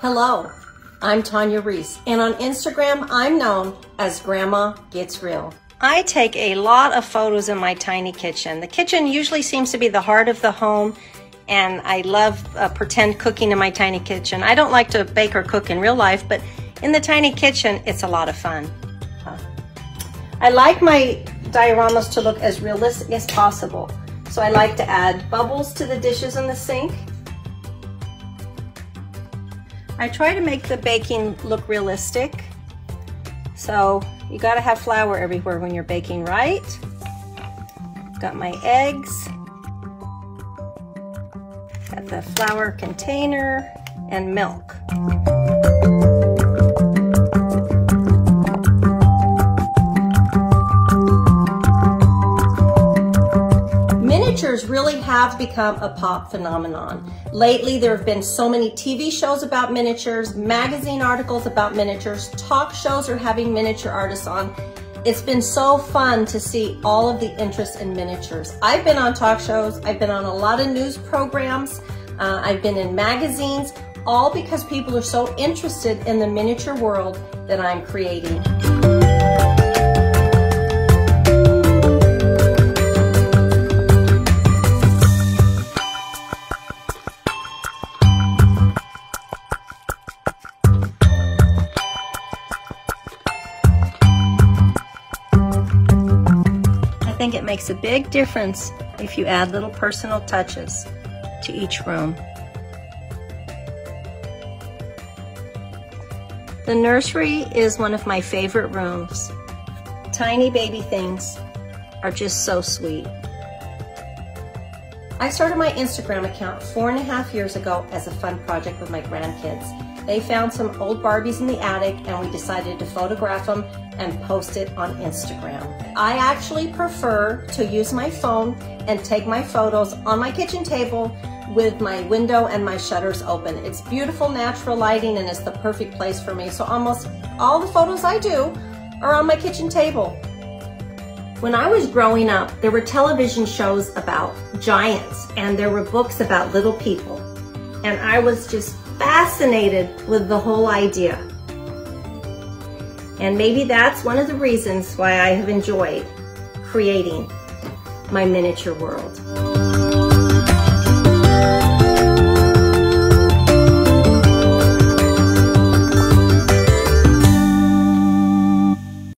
Hello, I'm Tonya Ruiz, and on Instagram, I'm known as Grandma Gets Real. I take a lot of photos in my tiny kitchen. The kitchen usually seems to be the heart of the home, and I love uh, pretend cooking in my tiny kitchen. I don't like to bake or cook in real life, but in the tiny kitchen, it's a lot of fun. I like my dioramas to look as realistic as possible. So I like to add bubbles to the dishes in the sink. I try to make the baking look realistic. So you gotta have flour everywhere when you're baking, right? Got my eggs. Got the flour container and milk. Really have become a pop phenomenon. Lately, there have been so many TV shows about miniatures, magazine articles about miniatures, talk shows are having miniature artists on. It's been so fun to see all of the interest in miniatures. I've been on talk shows, I've been on a lot of news programs, uh, I've been in magazines, all because people are so interested in the miniature world that I'm creating. Think it makes a big difference if you add little personal touches to each room. The nursery is one of my favorite rooms. Tiny baby things are just so sweet. I started my Instagram account four and a half years ago as a fun project with my grandkids. They found some old Barbies in the attic and we decided to photograph them and post it on Instagram. I actually prefer to use my phone and take my photos on my kitchen table with my window and my shutters open. It's beautiful natural lighting and it's the perfect place for me. So almost all the photos I do are on my kitchen table. When I was growing up, there were television shows about giants and there were books about little people. And I was just fascinated with the whole idea. And maybe that's one of the reasons why I have enjoyed creating my miniature world.